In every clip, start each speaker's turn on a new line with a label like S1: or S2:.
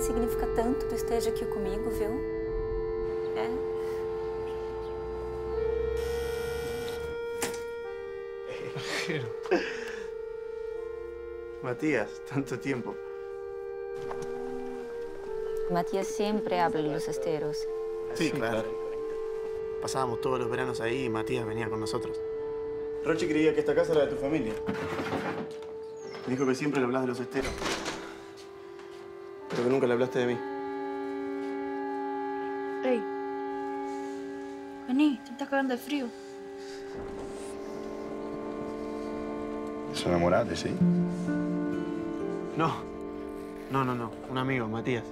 S1: significa tanto tu esteja aqui comigo, viu? É.
S2: Matías, tanto tiempo.
S1: Matías siempre habla de los esteros.
S2: Sí, claro. Pasábamos todos los veranos ahí y Matías venía con nosotros. Rochi creía que esta casa era de tu familia. Dijo que siempre le hablas de los esteros. Pero que nunca le hablaste de mí.
S3: Ey. Vení, te estás cagando de frío.
S4: ¿Es enamorate, sí?
S2: No. No, no, no. Un amigo, Matías.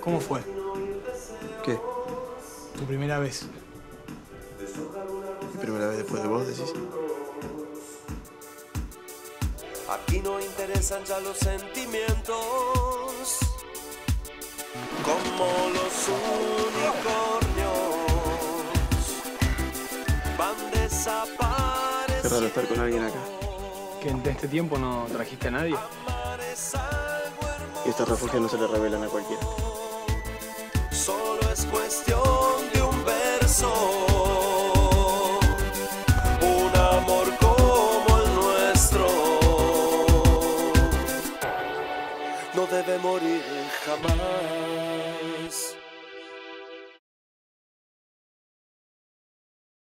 S5: ¿Cómo fue? ¿Qué? Tu
S6: primera vez.
S5: Mi primera vez después de vos, decís. Aquí no interesan ya los sentimientos, como los unicornios van desapareciendo. Qué raro
S2: estar con alguien acá.
S7: ¿Que en este tiempo no trajiste a nadie?
S5: y
S2: estos refugios no se le revelan a cualquiera.
S5: Solo es cuestión de un verso. Un amor como el nuestro. No debe morir jamás.